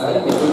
Amen.